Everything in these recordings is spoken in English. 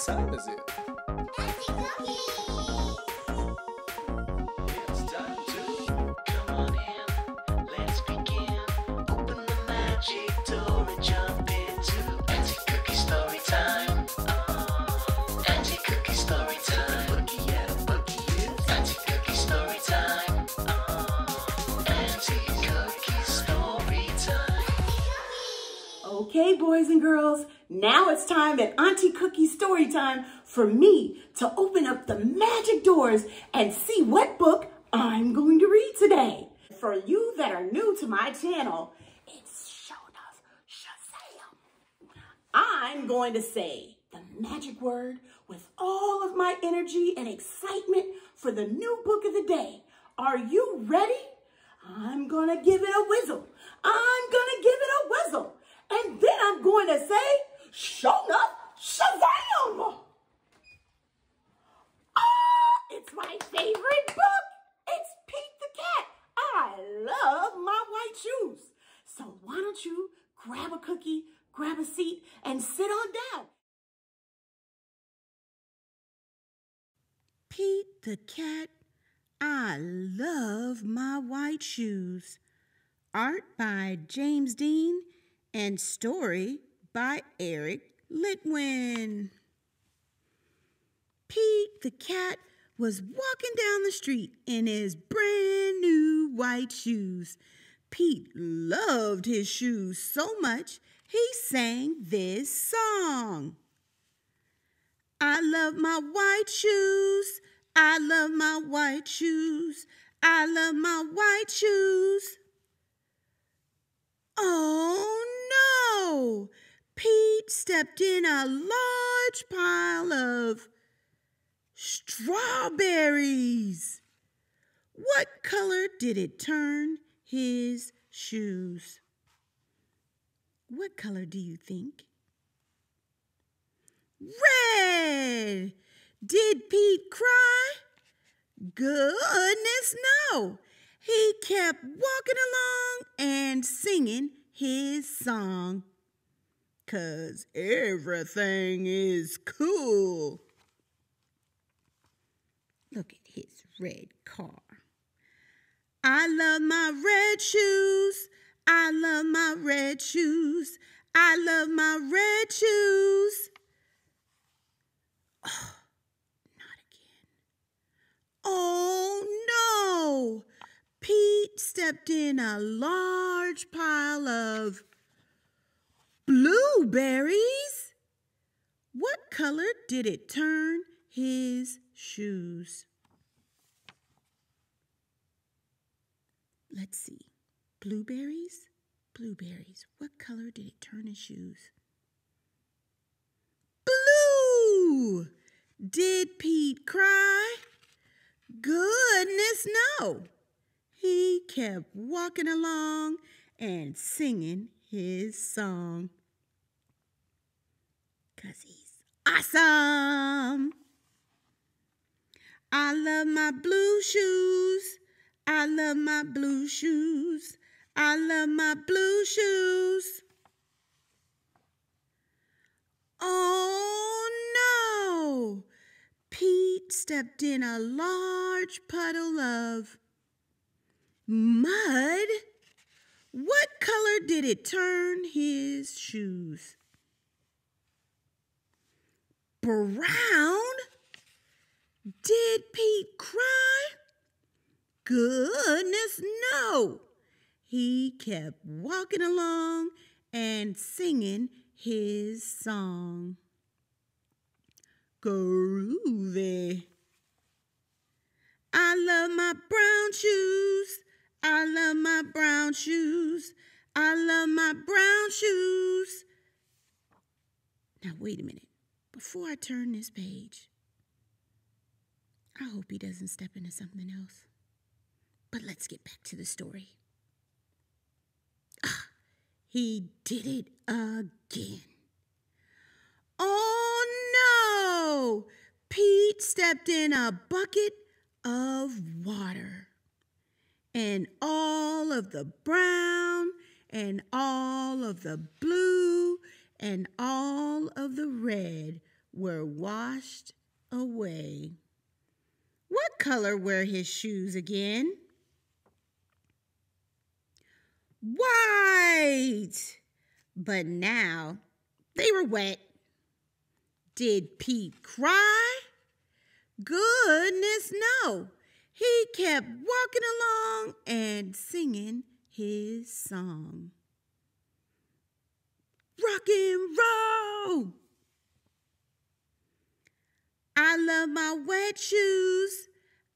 What time is it? Okay, boys and girls, now it's time at Auntie Cookie story time for me to open up the magic doors and see what book I'm going to read today. For you that are new to my channel, it's shown of Shazam. I'm going to say the magic word with all of my energy and excitement for the new book of the day. Are you ready? I'm gonna give it a whizzle. I'm gonna give it a whizzle. And then I'm going to say, show enough, Shazam! Ah, it's my favorite book. It's Pete the Cat. I love my white shoes. So why don't you grab a cookie, grab a seat, and sit on down. Pete the Cat, I love my white shoes. Art by James Dean and story by Eric Litwin. Pete the cat was walking down the street in his brand new white shoes. Pete loved his shoes so much he sang this song. I love my white shoes. I love my white shoes. I love my white shoes. Oh stepped in a large pile of strawberries. What color did it turn his shoes? What color do you think? Red! Did Pete cry? Goodness, no! He kept walking along and singing his song. Cause everything is cool. Look at his red car. I love my red shoes. I love my red shoes. I love my red shoes. Oh, not again. Oh no! Pete stepped in a large pile of blueberries. What color did it turn his shoes? Let's see. Blueberries? Blueberries. What color did it turn his shoes? Blue! Did Pete cry? Goodness, no. He kept walking along and singing his song. Cause he's awesome. I love my blue shoes. I love my blue shoes. I love my blue shoes. Oh no! Pete stepped in a large puddle of mud. What color did it turn his shoes? Brown? Did Pete cry? Goodness, no. He kept walking along and singing his song. Groovy. I love my brown shoes. I love my brown shoes. I love my brown shoes. Now, wait a minute. Before I turn this page, I hope he doesn't step into something else. But let's get back to the story. Ah, he did it again. Oh no! Pete stepped in a bucket of water. And all of the brown and all of the blue and all of the red were washed away. What color were his shoes again? White! But now they were wet. Did Pete cry? Goodness, no. He kept walking along and singing his song. Rock and I love my wet shoes.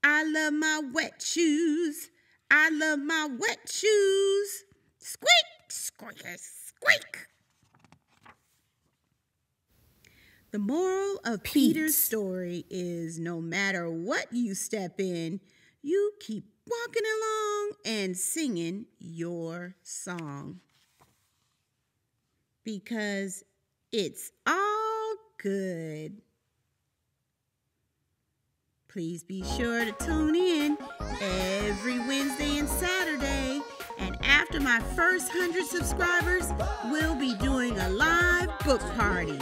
I love my wet shoes. I love my wet shoes. Squeak, squeak, squeak. The moral of Peter's story is no matter what you step in, you keep walking along and singing your song. Because it's all good. Please be sure to tune in every Wednesday and Saturday. And after my first 100 subscribers, we'll be doing a live book party.